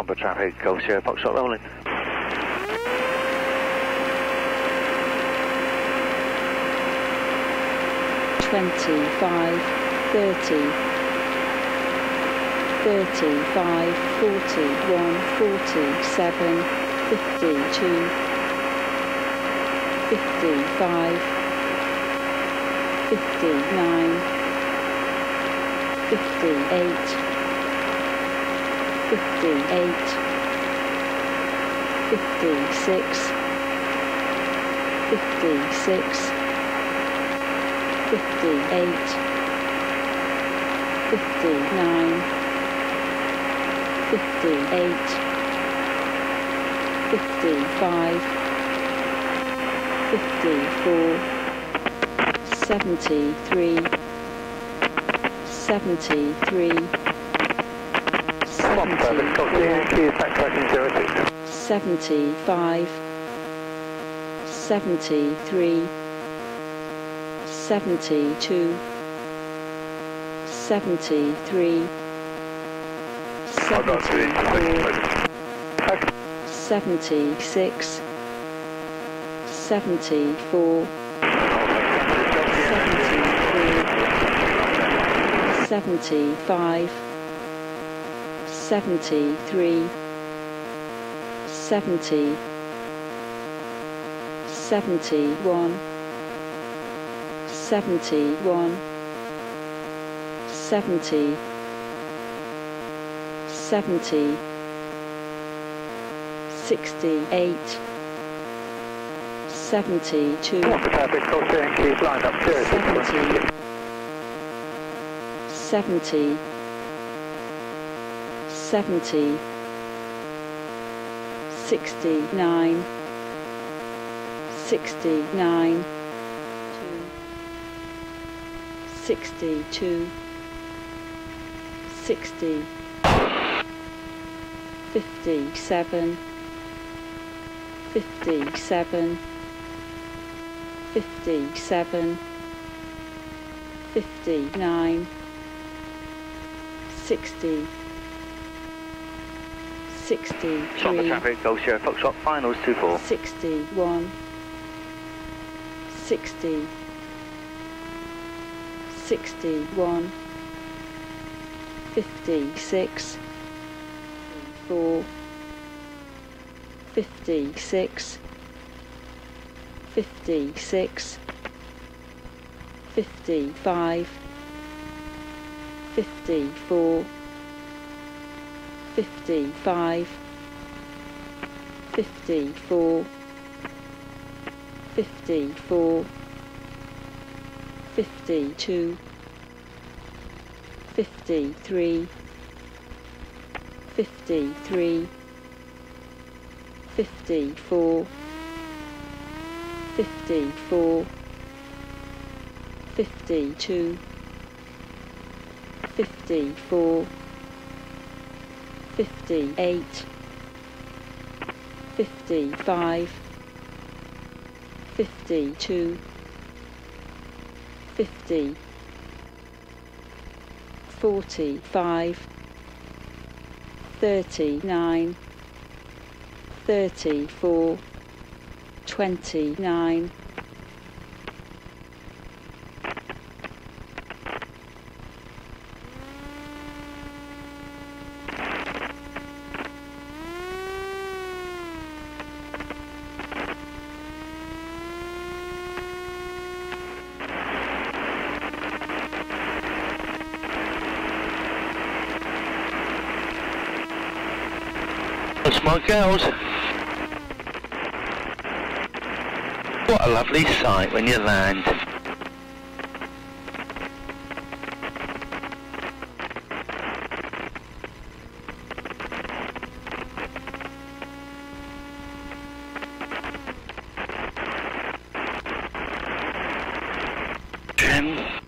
Bomber traffic, Golf Sierra Foxtrot rolling. Twenty-five, thirty, thirty-five, forty-one, forty-seven, fifty-two, fifty-five, fifty-nine, fifty-eight, 56 56 58 59 58 55 54 73 73 75, 73, 72, 73, 76, 74, 73, 75, seventy-six, seventy-four, seventy-three, seventy-five, seventy-three, seventy, seventy-one, seventy-one, seventy, seventy, sixty-eight, seventy-two, Bomber traffic, Golf Sierra Yankee, lined up 06. seventy, seventy, seventy, sixty-nine, sixty-nine, sixty-two, sixty, fifty-seven, fifty-seven, fifty-seven, fifty-nine, sixty, Bomber sixty-three, traffic, Golf Sierra Foxtrot, finals 24. sixty-one, sixty, sixty-one, fifty-six, four, fifty-six, fifty-six, fifty-five, fifty-four, fifty-five, fifty-four, fifty-four, fifty-two, fifty-three, fifty-three, fifty-four, fifty-four, fifty-two, fifty-four, 58 55 52 50 45 39 34 29 of Girls. What a lovely sight when you land. Trim.